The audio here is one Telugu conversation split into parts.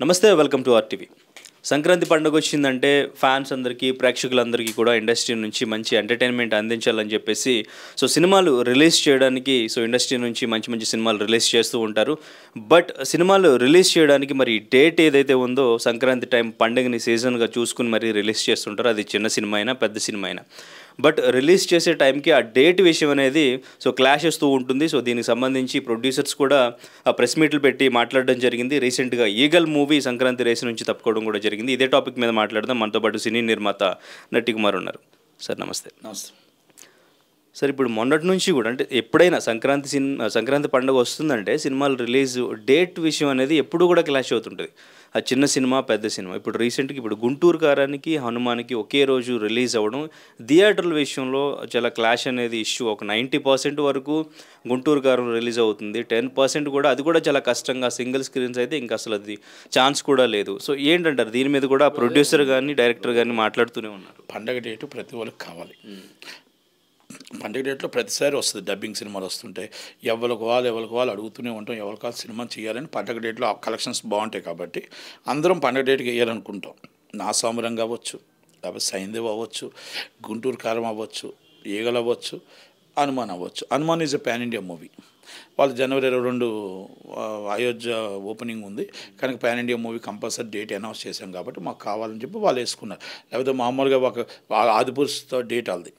నమస్తే వెల్కమ్ టు ఆర్టీవీ. సంక్రాంతి పండుగ వచ్చిందంటే ఫ్యాన్స్ అందరికీ ప్రేక్షకులందరికీ కూడా ఇండస్ట్రీ నుంచి మంచి ఎంటర్టైన్మెంట్ అందించాలని చెప్పేసి సో సినిమాలు రిలీజ్ చేయడానికి సో ఇండస్ట్రీ నుంచి మంచి మంచి సినిమాలు రిలీజ్ చేస్తూ ఉంటారు. బట్ సినిమాలు రిలీజ్ చేయడానికి మరి డేట్ ఏదైతే ఉందో సంక్రాంతి టైం పండుగని సీజన్గా చూసుకుని మరి రిలీజ్ చేస్తుంటారు అది చిన్న సినిమా అయినా పెద్ద సినిమా అయినా. బట్ రిలీజ్ చేసే టైంకి ఆ డేట్ విషయం అనేది సో క్లాష్ వస్తూ ఉంటుంది. సో దీనికి సంబంధించి ప్రొడ్యూసర్స్ కూడా ఆ ప్రెస్ మీట్లు పెట్టి మాట్లాడడం జరిగింది. రీసెంట్గా ఈగల్ మూవీ సంక్రాంతి రేసు నుంచి తప్పుకోవడం కూడా జరిగింది. ఇదే టాపిక్ మీద మాట్లాడదాం. మనతో పాటు సినీ నిర్మాత నటి కుమార్ ఉన్నారు. సార్ నమస్తే. నమస్తే. సార్ ఇప్పుడు మొన్నటి నుంచి కూడా అంటే ఎప్పుడైనా సంక్రాంతి సినిమా సంక్రాంతి పండుగ వస్తుందంటే సినిమాలు రిలీజ్ డేట్ విషయం అనేది ఎప్పుడు కూడా క్లాష్ అవుతుంటుంది. ఆ చిన్న సినిమా పెద్ద సినిమా. ఇప్పుడు రీసెంట్గా ఇప్పుడు గుంటూరు కారానికి హనుమాన్కి ఒకే రోజు రిలీజ్ అవ్వడం థియేటర్ల విషయంలో చాలా క్లాష్ అనేది ఇష్యూ. ఒక నైంటీ పర్సెంట్ వరకు గుంటూరు కారం రిలీజ్ అవుతుంది. టెన్ పర్సెంట్ కూడా అది కూడా చాలా కష్టంగా సింగిల్ స్క్రీన్స్ అయితే ఇంకా అసలు అది ఛాన్స్ కూడా లేదు. సో ఏంటంటారు? దీని మీద కూడా ప్రొడ్యూసర్ కానీ డైరెక్టర్ కానీ మాట్లాడుతూనే ఉన్నారు. పండగ డేటు ప్రతి వాళ్ళకి కావాలి. పండగ డేట్లో ప్రతిసారి వస్తుంది డబ్బింగ్ సినిమాలు వస్తుంటాయి ఎవరికి వాళ్ళు ఎవరికి వాళ్ళు అడుగుతూనే ఉంటాం ఎవరికి వాళ్ళు సినిమా చేయాలని పండగ డేట్లో కలెక్షన్స్ బాగుంటాయి కాబట్టి అందరం పండగ డేట్కి వేయాలనుకుంటాం నా సామరం కావచ్చు లేకపోతే సైందేవ్ అవ్వచ్చు గుంటూరు కారం అవ్వచ్చు ఈగలు అవ్వచ్చు హనుమాన్ అవ్వచ్చు. Hanuman is a pan India movie. వాళ్ళు జనవరి ఇరవై రెండు అయోధ్య ఓపెనింగ్ ఉంది. కనుక pan India movie compulsory date announce చేశాం కాబట్టి మాకు కావాలని చెప్పి వాళ్ళు వేసుకున్నారు. లేకపోతే మామూలుగా ఒక ఆదిపురుషుతో డేట్ వాళ్ళది.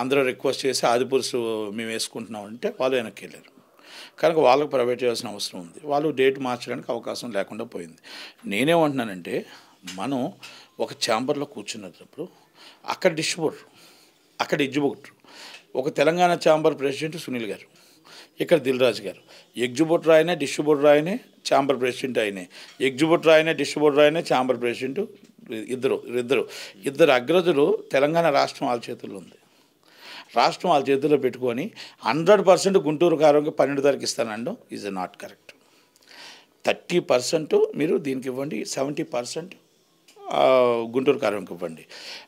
అందరూ రిక్వెస్ట్ చేసి ఆదిపురుషు మేము వేసుకుంటున్నాం అంటే వాళ్ళు వెనక్కి వెళ్ళారు. కనుక వాళ్ళకి ప్రైవేట్ చేయాల్సిన అవసరం ఉంది. వాళ్ళు డేట్ మార్చడానికి అవకాశం లేకుండా పోయింది. నేనేమంటున్నానంటే మనం ఒక ఛాంబర్లో కూర్చున్నప్పుడు అక్కడ డిస్ట్రిబ్యూటర్ అక్కడ ఎగ్జిబ్యూటర్ ఒక తెలంగాణ ఛాంబర్ ప్రెసిడెంట్ సునీల్ గారు ఇక్కడ దిల్రాజ్ గారు ఎగ్జిబ్యూటర్ ఆయనే డిస్ట్రిబ్యూటర్ ఆయనే ఛాంబర్ ప్రెసిడెంట్ ఆయనే ఎగ్జిబ్యూటర్ ఆయనే డిస్ట్రిబ్యూటర్ ఆయనే ఛాంబర్ ప్రెసిడెంట్ ఇద్దరు ఇద్దరు ఇద్దరు అగ్రజులు తెలంగాణ రాష్ట్రం వాళ్ళ చేతుల్లో ఉంది. రాష్ట్రం వాళ్ళ చేతుల్లో పెట్టుకొని హండ్రెడ్ పర్సెంట్ గుంటూరు కారంకి పన్నెండు ధరకు ఇస్తానండం is not correct thirty percent మీరు దీనికి ఇవ్వండి సెవెంటీ పర్సెంట్ గుంటూరు కారంకి ఇవ్వండి.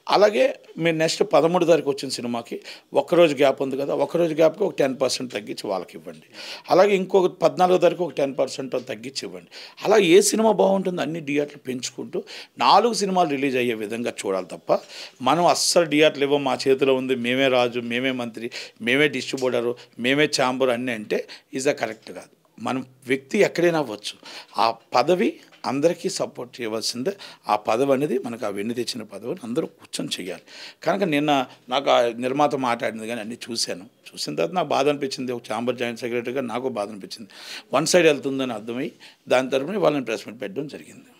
అలాగే మీరు నెక్స్ట్ పదమూడు తారీఖు వచ్చిన సినిమాకి ఒక్కరోజు గ్యాప్ ఉంది కదా ఒకరోజు గ్యాప్కి ఒక టెన్ పర్సెంట్ తగ్గించి వాళ్ళకి ఇవ్వండి. అలాగే ఇంకొక పద్నాలుగో తారీఖు ఒక టెన్ పర్సెంట్ తగ్గించి ఇవ్వండి. అలా ఏ సినిమా బాగుంటుందో అన్ని థియేటర్లు పెంచుకుంటూ నాలుగు సినిమాలు రిలీజ్ అయ్యే విధంగా చూడాలి తప్ప మనం అస్సలు థియేటర్లు ఇవ్వం మా చేతిలో ఉంది మేమే రాజు మేమే మంత్రి మేమే డిస్ట్రిబ్యూటరు మేమే ఛాంబర్ అన్నీ అంటే ఈజ్ అ కరెక్ట్ కాదు. మనం వ్యక్తి ఎక్కడైనా అవ్వచ్చు. ఆ పదవి అందరికీ సపోర్ట్ చేయవలసిందే. ఆ పదవి అనేది మనకు ఆ వెన్ను తెచ్చిన పదవిని అందరూ కూర్చొని చేయాలి కనుక నిన్న నాకు ఆ నిర్మాత మాట్లాడింది కానీ అన్నీ చూశాను. చూసిన తర్వాత నాకు బాధ అనిపించింది. ఒక ఛాంబర్ జాయింట్ సెక్రటరీగా నాకు బాధ అనిపించింది. వన్ సైడ్ వెళ్తుందని అర్థమై దాని తరఫున వాళ్ళని ప్రెస్ మీట్ పెట్టడం జరిగింది.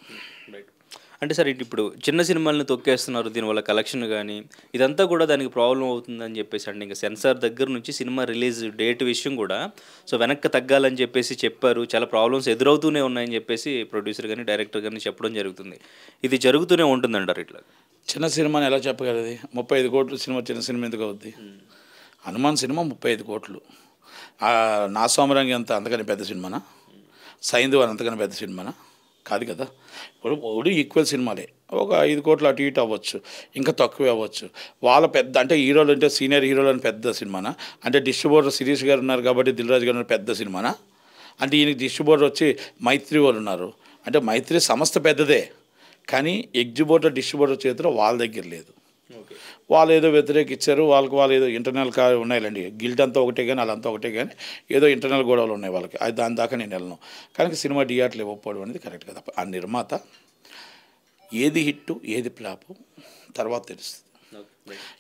అంటే సార్ ఇటు ఇప్పుడు చిన్న సినిమాలను తొక్కేస్తున్నారు దీనివల్ల కలెక్షన్ కానీ ఇదంతా కూడా దానికి ప్రాబ్లం అవుతుందని చెప్పేసి అండి. ఇంకా సెన్సార్ దగ్గర నుంచి సినిమా రిలీజ్ డేట్ విషయం కూడా సో వెనక్కి తగ్గాలని చెప్పేసి చెప్పారు. చాలా ప్రాబ్లమ్స్ ఎదురవుతూనే ఉన్నాయని చెప్పేసి ప్రొడ్యూసర్ కానీ డైరెక్టర్ కానీ చెప్పడం జరుగుతుంది. ఇది జరుగుతూనే ఉంటుందంటారు ఇట్లా? చిన్న సినిమాని ఎలా చెప్పగలది? ముప్పై ఐదు కోట్లు సినిమా చిన్న సినిమా ఎందుకు అవుద్ది? హనుమాన్ సినిమా ముప్పై ఐదు కోట్లు. నా సోమరంగి అంత అంతకని పెద్ద సినిమానా? సైంధు అని అంతకని పెద్ద సినిమానా? కాదు కదా. ఇప్పుడు మూడు ఈక్వల్ సినిమాలే. ఒక ఐదు కోట్లు అటు ఇటు అవ్వచ్చు ఇంకా తక్కువే అవ్వచ్చు. వాళ్ళ పెద్ద అంటే హీరోలు అంటే సీనియర్ హీరోలు అని పెద్ద సినిమానా? అంటే డిస్ట్రిబ్యూటర్ శిరీష్ గారు ఉన్నారు కాబట్టి దిల్రాజు గారు పెద్ద సినిమానా? అంటే ఈయనకి డిస్ట్రిబ్యూటర్ వచ్చి మైత్రి వాళ్ళు ఉన్నారు. అంటే మైత్రి సంస్థ పెద్దదే. కానీ ఎగ్జిబ్యూటర్ డిస్ట్రిబ్యూటర్ చేతిలో వాళ్ళ దగ్గర లేదు. వాళ్ళు ఏదో వ్యతిరేకించారు వాళ్ళకి వాళ్ళు ఏదో ఇంటర్నల్ కా ఉన్నాయిలండి. గిల్ట్ అంతా ఒకటే కానీ వాళ్ళంతా ఒకటే కానీ ఏదో ఇంటర్నల్ గొడవలు ఉన్నాయి వాళ్ళకి. అది దాని దాకా నేను వెళ్ళను. కనుక సినిమా థియేటర్లు ఇవ్వకపోవడం అనేది కరెక్ట్ కదా. ఆ నిర్మాత ఏది హిట్టు ఏది ఫ్లాపు తర్వాత తెలుస్తుంది.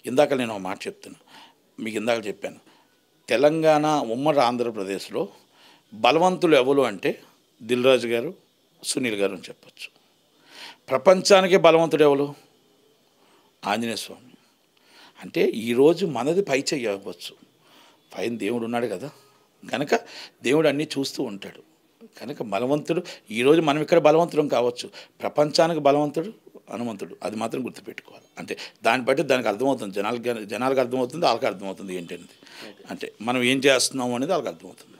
ఇందాక నేను ఒక మాట చెప్తున్నా. మీకు ఇందాక చెప్పాను. తెలంగాణ ఉమ్మడి ఆంధ్రప్రదేశ్లో బలవంతులు ఎవరు అంటే దిల్రాజు గారు సునీల్ గారు అని చెప్పొచ్చు. ప్రపంచానికే బలవంతుడు ఎవరు? ఆంజనేయ స్వామి. అంటే ఈరోజు మనది పై చెయ్యవచ్చు పైన దేవుడు ఉన్నాడు కదా. కనుక దేవుడు అన్నీ చూస్తూ ఉంటాడు. కనుక బలవంతుడు ఈరోజు మనం ఇక్కడ బలవంతుడం కావచ్చు. ప్రపంచానికి బలవంతుడు హనుమంతుడు. అది మాత్రం గుర్తుపెట్టుకోవాలి. అంటే దాన్ని బట్టి దానికి అర్థమవుతుంది. జనాలకి జనాలకు అర్థమవుతుంది వాళ్ళకి అర్థమవుతుంది ఏంటనేది. అంటే మనం ఏం చేస్తున్నాము అనేది వాళ్ళకి అర్థమవుతుంది.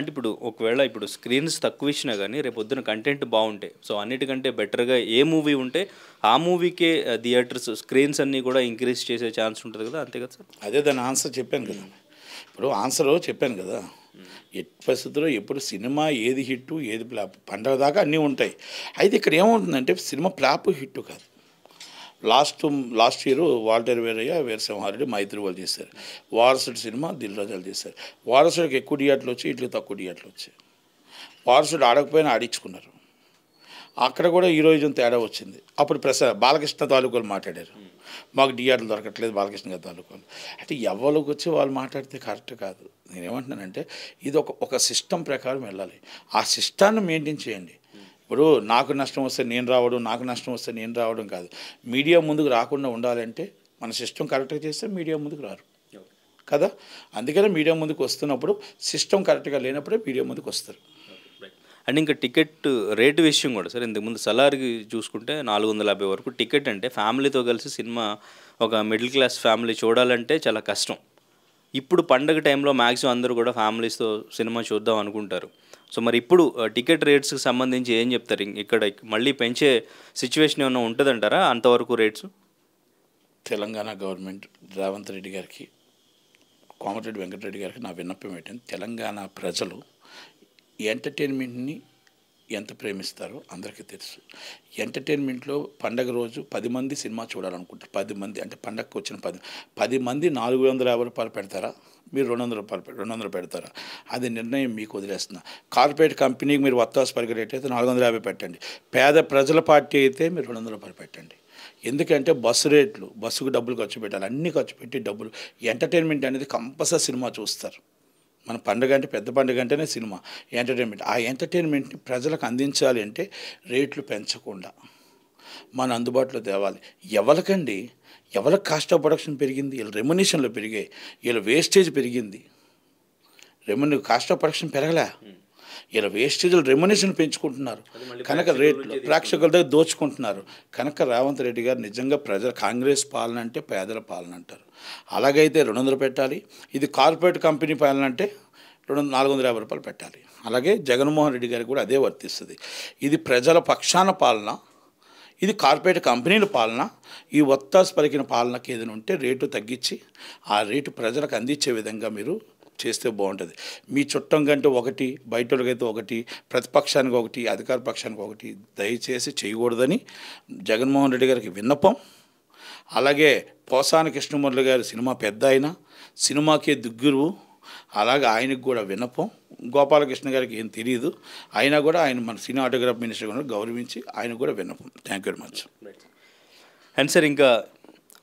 అంటే ఇప్పుడు ఒకవేళ ఇప్పుడు స్క్రీన్స్ తక్కువ ఇచ్చినా కానీ రేపు పొద్దున కంటెంట్ బాగుంటే సో అన్నిటికంటే బెటర్గా ఏ మూవీ ఉంటే ఆ మూవీకే థియేటర్స్ స్క్రీన్స్ అన్నీ కూడా ఇంక్రీజ్ చేసే ఛాన్స్ ఉంటుంది కదా అంతే కదా సార్? అదే దాని ఆన్సర్ చెప్పాను కదా. ఇప్పుడు ఆన్సర్ చెప్పాను కదా. ఎట్టి పరిస్థితుల్లో ఎప్పుడు సినిమా ఏది హిట్ ఏది ఫ్లాప్ పండగ దాకా అన్నీ ఉంటాయి. అయితే ఇక్కడ ఏమవుతుందంటే సినిమా ఫ్లాప్ హిట్ కాదు. Last last year Waltair Veerayya Veera Simha Reddy Mythri వాళ్ళు చేశారు. వారసుడు సినిమా దిల్ రాజాలు చేశారు. వారసుడికి ఎక్కువ డియాట్లు వచ్చి ఇట్లు తక్కువ డియాట్లు వచ్చాయి. వారసుడు ఆడకపోయినా ఆడించుకున్నారు. అక్కడ కూడా ఈ రోజు తేడా వచ్చింది. అప్పుడు ప్రసాద్ బాలకృష్ణ తాలూకాలు మాట్లాడారు. మాకు డిఆర్లు దొరకట్లేదు బాలకృష్ణ గారి తాలూకాలు అంటే ఎవరికి వచ్చి వాళ్ళు మాట్లాడితే కరెక్ట్ కాదు. నేనేమంటున్నానంటే ఇది ఒక ఒక సిస్టమ్ ప్రకారం వెళ్ళాలి. ఆ సిస్టాన్ని మెయింటైన్ చేయండి. ఇప్పుడు నాకు నష్టం వస్తే నేను రావడం నాకు నష్టం వస్తే నేను రావడం కాదు. మీడియా ముందుకు రాకుండా ఉండాలంటే మన సిస్టమ్ కరెక్ట్గా చేస్తే మీడియా ముందుకు రారు. కదా? అందుకనే మీడియా ముందుకు వస్తున్నప్పుడు సిస్టమ్ కరెక్ట్గా లేనప్పుడే మీడియా ముందుకు వస్తారు. అండ్ ఇంకా టికెట్ రేటు విషయం కూడా సార్ ఇంతకుముందు సలార్కి చూసుకుంటే నాలుగు వందల యాభై వరకు టికెట్ అంటే ఫ్యామిలీతో కలిసి సినిమా ఒక మిడిల్ క్లాస్ ఫ్యామిలీ చూడాలంటే చాలా కష్టం. ఇప్పుడు పండగ టైంలో మ్యాక్సిమం అందరూ కూడా ఫ్యామిలీస్తో సినిమా చూద్దాం అనుకుంటారు. సో మరి ఇప్పుడు టికెట్ రేట్స్కి సంబంధించి ఏం చెప్తారు? ఇక్కడ మళ్ళీ పెంచే సిచ్యువేషన్ ఏమైనా ఉంటుందంటారా? అంతవరకు రేట్స్? తెలంగాణ గవర్నమెంట్ రేవంత్ రెడ్డి గారికి కోమటిరెడ్డి వెంకటరెడ్డి గారికి నా విన్నపం ఏంటంటే తెలంగాణ ప్రజలు ఎంటర్టైన్మెంట్ని ఎంత ప్రేమిస్తారో అందరికీ తెలుసు. ఎంటర్టైన్మెంట్లో పండగ రోజు పది మంది సినిమా చూడాలనుకుంటారు. పది మంది అంటే పండగకు వచ్చిన పది పది మంది నాలుగు వందల యాభై రూపాయలు పెడతారా? మీరు రెండు వందల రూపాయలు రెండు వందలు పెడతారా? అది నిర్ణయం మీకు వదిలేస్తున్నా. కార్పొరేట్ కంపెనీకి మీరు వత్తాసు పరిగె రేట్ అయితే నాలుగు వందల యాభై పెట్టండి. పేద ప్రజల పార్టీ అయితే మీరు రెండు వందల రూపాయలు పెట్టండి. ఎందుకంటే బస్సు రేట్లు బస్సుకు డబ్బులు ఖర్చు పెట్టాలి. అన్నీ ఖర్చు పెట్టి డబ్బులు ఎంటర్టైన్మెంట్ అనేది కంపల్సరీ సినిమా చూస్తారు. మన పండుగ అంటే పెద్ద పండుగ అంటేనే సినిమా ఎంటర్టైన్మెంట్. ఆ ఎంటర్టైన్మెంట్ని ప్రజలకు అందించాలి అంటే రేట్లు పెంచకుండా మన అందుబాటులో తేవాలి. ఎవరికండి? ఎవరికి కాస్ట్ ఆఫ్ ప్రొడక్షన్ పెరిగింది? వీళ్ళ రెమ్యునేషన్లు పెరిగాయి. వీళ్ళ వేస్టేజ్ పెరిగింది. రెమ్యునే కాస్ట్ ఆఫ్ ప్రొడక్షన్ పెరగలే. ఇలా వేస్టేజ్లు రెమ్యునేషన్ పెంచుకుంటున్నారు. కనుక రేట్లు ప్రేక్షకుల దగ్గర దోచుకుంటున్నారు. కనుక రేవంత్ రెడ్డి గారు నిజంగా ప్రజల కాంగ్రెస్ పాలన అంటే పేదల పాలన అంటారు. అలాగైతే రెండు వందలు పెట్టాలి. ఇది కార్పొరేట్ కంపెనీ పాలన అంటే రెండు నాలుగు వందల యాభై రూపాయలు పెట్టాలి. అలాగే జగన్మోహన్ రెడ్డి గారికి కూడా అదే వర్తిస్తుంది. ఇది ప్రజల పక్షాన పాలన ఇది కార్పొరేట్ కంపెనీల పాలన ఈ ఒత్తాసు పలికిన పాలనకి ఏదైనా ఉంటే రేటు తగ్గించి ఆ రేటు ప్రజలకు అందించే విధంగా మీరు చేస్తే బాగుంటుంది. మీ చుట్టం కంటే ఒకటి బయట ఒకటి ప్రతిపక్షానికి ఒకటి అధికార పక్షానికి ఒకటి దయచేసి చేయకూడదని జగన్మోహన్ రెడ్డి గారికి విన్నపం. అలాగే పోసాని కృష్ణమురళి గారి సినిమా పెద్ద ఆయన సినిమాకే దిగ్గురు అలాగే ఆయనకు కూడా విన్నపం. గోపాలకృష్ణ గారికి ఏం తెలియదు అయినా కూడా ఆయన మన సినిమా ఆటోగ్రాఫ్ మినిస్టర్ కూడా గౌరవించి ఆయన కూడా విన్నపం. Thank you very much. And sir ఇంకా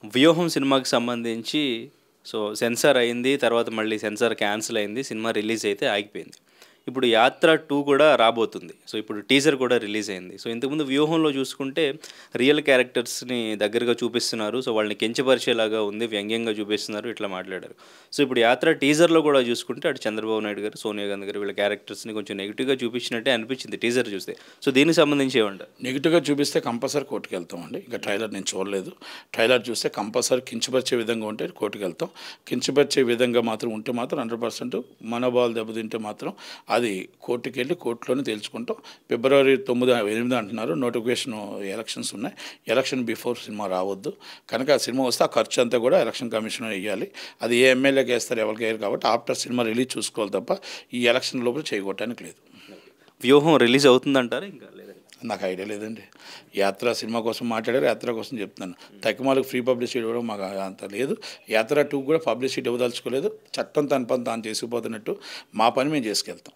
వ్యూహం సినిమాకి సంబంధించి సో సెన్సార్ అయింది తర్వాత మళ్ళీ సెన్సార్ క్యాన్సిల్ అయింది సినిమా రిలీజ్ అయితే ఆగిపోయింది. ఇప్పుడు యాత్ర టూ కూడా రాబోతుంది. సో ఇప్పుడు టీజర్ కూడా రిలీజ్ అయింది. సో ఇంతకుముందు వ్యూహంలో చూసుకుంటే రియల్ క్యారెక్టర్స్ని దగ్గరగా చూపిస్తున్నారు. సో వాళ్ళని కించపరిచేలాగా ఉంది వ్యంగ్యంగా చూపిస్తున్నారు ఇట్లా మాట్లాడారు. సో ఇప్పుడు యాత్ర టీజర్లో కూడా చూసుకుంటే అటు చంద్రబాబు నాయుడు గారు సోనియా గాంధీ గారు వీళ్ళ క్యారెక్టర్స్ని కొంచెం నెగిటివ్గా చూపించినట్టే అనిపించింది టీజర్ చూస్తే. సో దీనికి సంబంధించి ఏమంటారు? నెగిటివ్గా చూపిస్తే కంపల్సరీ కోర్టుకు వెళ్తామండి ఇంకా ట్రైలర్ నేను చూడలేదు. ట్రైలర్ చూస్తే కంపల్సరీ కించపరిచే విధంగా ఉంటే కోర్టుకు వెళ్తాం. కించపరిచే విధంగా మాత్రం ఉంటే మాత్రం హండ్రెడ్ పర్సెంట్ మనోభావాలు దెబ్బతింటే మాత్రం అది కోర్టుకి వెళ్ళి కోర్టులోనే తెలుసుకుంటాం. ఫిబ్రవరి తొమ్మిది ఎనిమిది అంటున్నారు. నోటిఫికేషన్ ఎలక్షన్స్ ఉన్నాయి. ఎలక్షన్ బిఫోర్ సినిమా రావద్దు. కనుక ఆ సినిమా వస్తే ఆ ఖర్చు అంతా కూడా ఎలక్షన్ కమిషన్ వేయాలి అది ఏ ఎమ్మెల్యేకి వేస్తారు ఎవరికి వేయరు కాబట్టి ఆఫ్టర్ సినిమా రిలీజ్ చూసుకోవాలి తప్ప ఈ ఎలక్షన్ లోపల చేయగొట్టడానికి లేదు. వ్యూహం రిలీజ్ అవుతుందంటారా ఇంకా? నాకు ఐడియా లేదండి. యాత్ర సినిమా కోసం మాట్లాడారు యాత్ర కోసం చెప్తున్నాను. తక్కువలకు ఫ్రీ పబ్లిసిటీ ఇవ్వడం మాకు అంత లేదు. యాత్ర టూ కూడా పబ్లిసిటీ ఇవ్వదలుచుకోలేదు. చట్టం తన పని తాను చేసుకుపోతున్నట్టు మా పని మేము చేసుకెళ్తాం.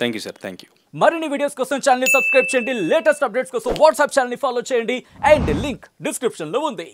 Thank you sir thank you మరిన్ని వీడియోస్ కోసం ఛానల్ సబ్స్క్రైబ్ చేయండి. లేటెస్ట్ అప్డేట్స్ కోసం వాట్సాప్ ఛానల్ ఫాలో చేయండి. అండ్ లింక్ డిస్క్రిప్షన్లో ఉంది.